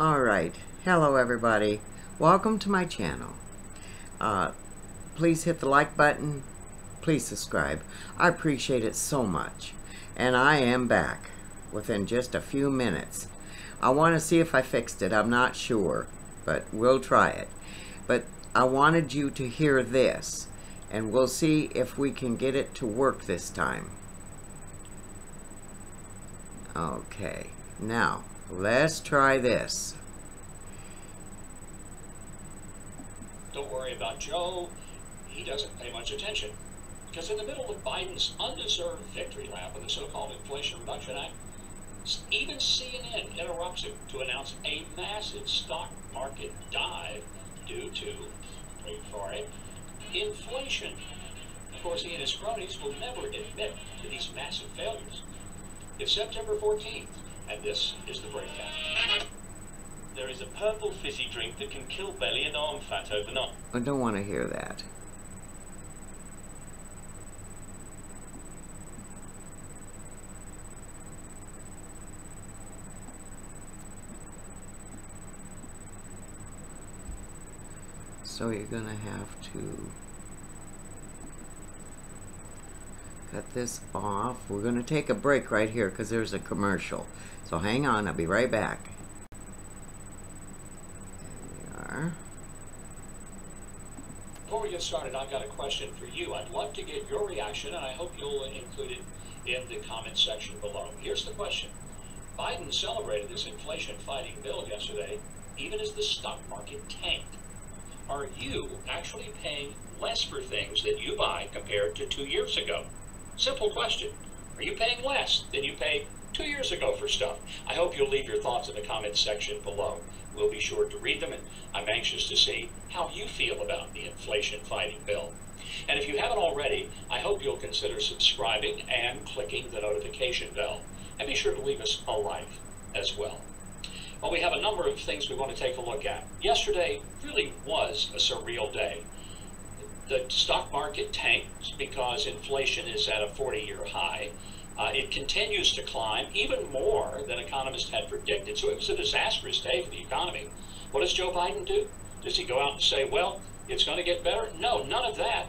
All right. Hello, everybody. Welcome to my channel. Uh, please hit the like button. Please subscribe. I appreciate it so much. And I am back within just a few minutes. I want to see if I fixed it. I'm not sure, but we'll try it. But I wanted you to hear this, and we'll see if we can get it to work this time. Okay, now let's try this. Don't worry about Joe. He doesn't pay much attention. Because in the middle of Biden's undeserved victory lap in the so-called Inflation Reduction Act, even CNN interrupts him to announce a massive stock market dive due to, wait for it, inflation. Of course, he and his cronies will never admit to these massive failures. It's September 14th, and this is the breakdown. There is a purple fizzy drink that can kill belly and arm fat overnight. I don't want to hear that. So you're going to have to cut this off. We're going to take a break right here because there's a commercial. So hang on, I'll be right back. There we are. Before we get started, I've got a question for you. I'd love to get your reaction, and I hope you'll include it in the comment section below. Here's the question. Biden celebrated this inflation-fighting bill yesterday, even as the stock market tanked are you actually paying less for things that you buy compared to two years ago? Simple question. Are you paying less than you paid two years ago for stuff? I hope you'll leave your thoughts in the comments section below. We'll be sure to read them, and I'm anxious to see how you feel about the inflation fighting bill. And if you haven't already, I hope you'll consider subscribing and clicking the notification bell. And be sure to leave us a like as well. Well, we have a number of things we want to take a look at. Yesterday really was a surreal day. The stock market tanks because inflation is at a 40-year high. Uh, it continues to climb even more than economists had predicted. So it was a disastrous day for the economy. What does Joe Biden do? Does he go out and say, well, it's going to get better? No, none of that.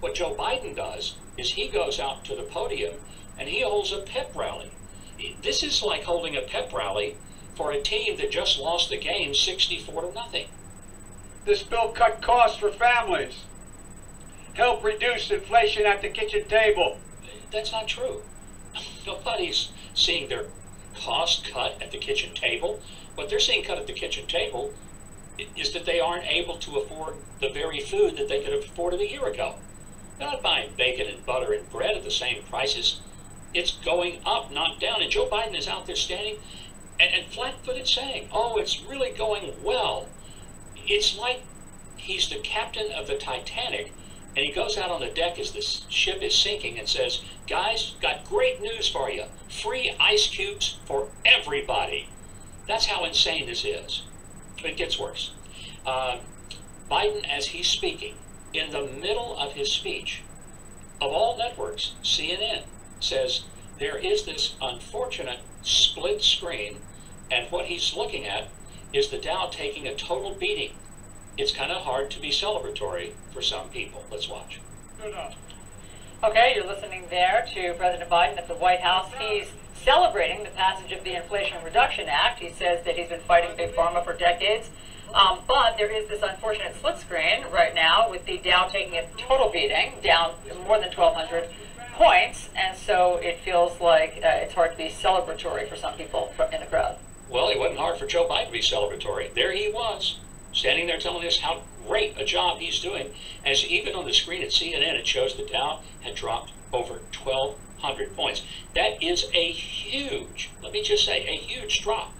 What Joe Biden does is he goes out to the podium and he holds a pep rally. This is like holding a pep rally for a team that just lost the game 64 to nothing. This bill cut costs for families, help reduce inflation at the kitchen table. That's not true. Nobody's seeing their cost cut at the kitchen table. What they're seeing cut at the kitchen table is that they aren't able to afford the very food that they could have afforded a year ago. They're not buying bacon and butter and bread at the same prices. It's going up, not down. And Joe Biden is out there standing and, and flat-footed saying, oh, it's really going well. It's like he's the captain of the Titanic, and he goes out on the deck as the ship is sinking and says, guys, got great news for you. Free ice cubes for everybody. That's how insane this is. It gets worse. Uh, Biden, as he's speaking, in the middle of his speech, of all networks, CNN says there is this unfortunate split screen and what he's looking at is the Dow taking a total beating. It's kind of hard to be celebratory for some people. Let's watch. Okay, you're listening there to President Biden at the White House. He's celebrating the passage of the Inflation Reduction Act. He says that he's been fighting Big Pharma for decades. Um, but there is this unfortunate split screen right now with the Dow taking a total beating, down more than 1,200 points. And so it feels like uh, it's hard to be celebratory for some people in the crowd. Well, it wasn't hard for Joe Biden to be celebratory. There he was, standing there telling us how great a job he's doing. As even on the screen at CNN, it shows the Dow had dropped over 1,200 points. That is a huge, let me just say, a huge drop.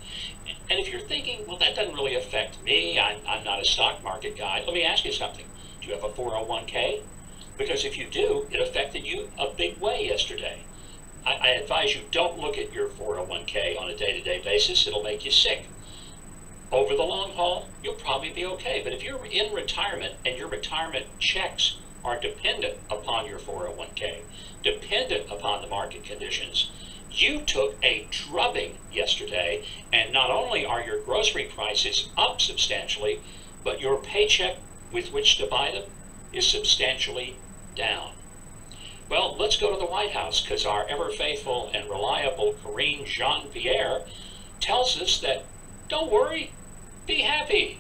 And if you're thinking, well, that doesn't really affect me, I'm, I'm not a stock market guy, let me ask you something. Do you have a 401k? Because if you do, it affected you a big way yesterday. I, I advise you don't look at your 401k on a day-to-day basis. It'll make you sick. Over the long haul, you'll probably be okay. But if you're in retirement and your retirement checks are dependent upon your 401k, dependent upon the market conditions, you took a drubbing yesterday And not only are your grocery prices up substantially, but your paycheck with which to buy them is substantially down. Well, let's go to the White House because our ever faithful and reliable Karine Jean Pierre tells us that don't worry, be happy.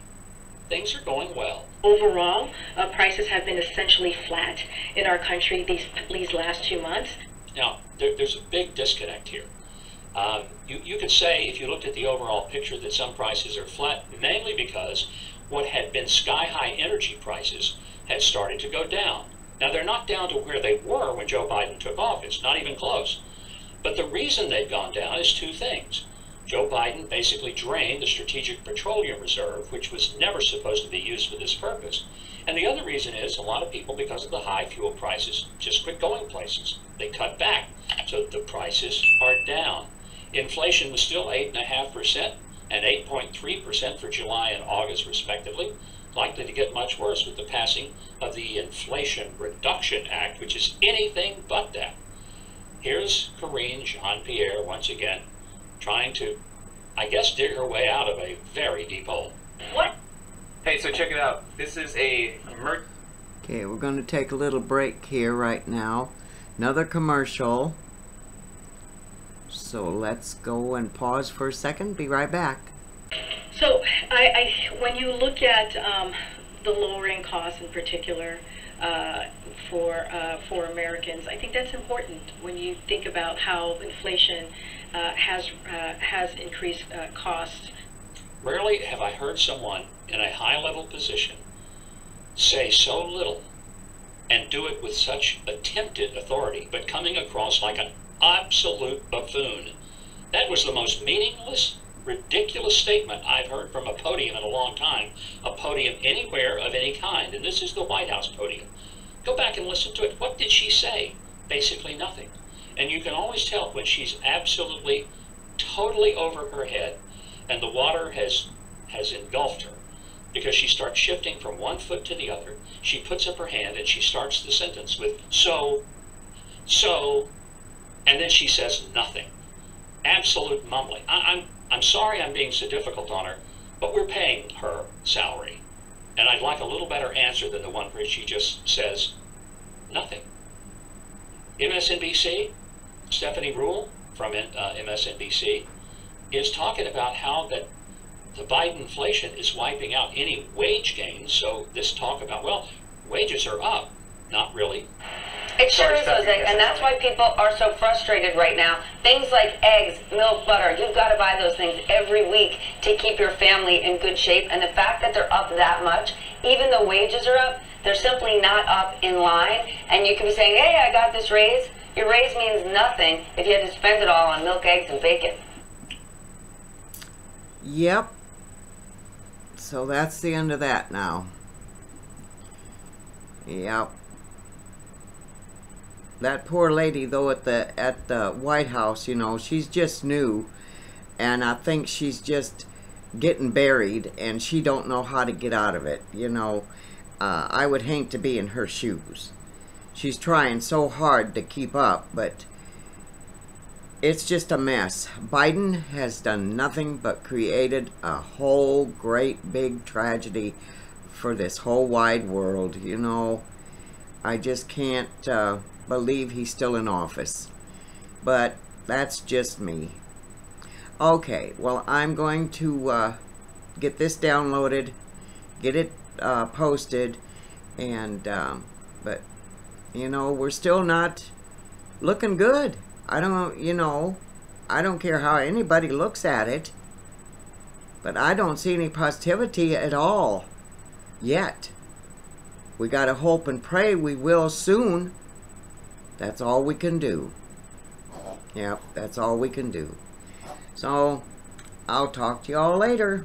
Things are going well. Overall, uh, prices have been essentially flat in our country these, these last two months. Now, there, there's a big disconnect here. Um, you, you could say, if you looked at the overall picture, that some prices are flat, mainly because what had been sky high energy prices had started to go down. Now, they're not down to where they were when Joe Biden took office, not even close. But the reason they've gone down is two things. Joe Biden basically drained the Strategic Petroleum Reserve, which was never supposed to be used for this purpose. And the other reason is a lot of people, because of the high fuel prices, just quit going places. They cut back. So the prices are down. Inflation was still 8.5% and 8.3% for July and August, respectively. Likely to get much worse with the passing of the Inflation Reduction Act, which is anything but that. Here's Karine Jean Pierre once again trying to, I guess, dig her way out of a very deep hole. What? Hey, so check it out. This is a emer- Okay, we're going to take a little break here right now. Another commercial. So let's go and pause for a second. Be right back. So, I, I when you look at um, the lowering costs in particular uh, for uh, for Americans, I think that's important when you think about how inflation uh, has uh, has increased uh, costs. Rarely have I heard someone in a high level position say so little and do it with such attempted authority, but coming across like an absolute buffoon. That was the most meaningless, ridiculous statement I've heard from a podium in a long time, a podium anywhere of any kind, and this is the White House podium. Go back and listen to it. What did she say? Basically nothing. And you can always tell when she's absolutely, totally over her head, and the water has has engulfed her because she starts shifting from one foot to the other. She puts up her hand and she starts the sentence with so, so, and then she says nothing. Absolute mumbling. I, I'm I'm sorry I'm being so difficult on her, but we're paying her salary, and I'd like a little better answer than the one where she just says nothing. MSNBC, Stephanie Ruhle from uh, MSNBC, is talking about how that the Biden inflation is wiping out any wage gains. So this talk about, well, wages are up. Not really. It sure is, Jose, and that's why people are so frustrated right now. Things like eggs, milk, butter, you've got to buy those things every week to keep your family in good shape. And the fact that they're up that much, even though wages are up, they're simply not up in line. And you can be saying, hey, I got this raise. Your raise means nothing if you had to spend it all on milk, eggs, and bacon. Yep. So that's the end of that now. Yep. That poor lady though at the at the White House, you know, she's just new and I think she's just getting buried and she don't know how to get out of it, you know. Uh, I would hate to be in her shoes. She's trying so hard to keep up, but it's just a mess. Biden has done nothing but created a whole great big tragedy for this whole wide world. You know, I just can't uh, believe he's still in office. But that's just me. Okay, well, I'm going to uh, get this downloaded, get it uh, posted, and, um, but, you know, we're still not looking good. I don't, you know, I don't care how anybody looks at it, but I don't see any positivity at all yet. We got to hope and pray we will soon. That's all we can do. Yep, that's all we can do. So, I'll talk to y'all later.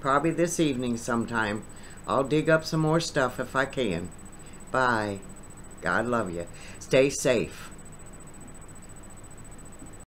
Probably this evening sometime. I'll dig up some more stuff if I can. Bye. God love you. Stay safe.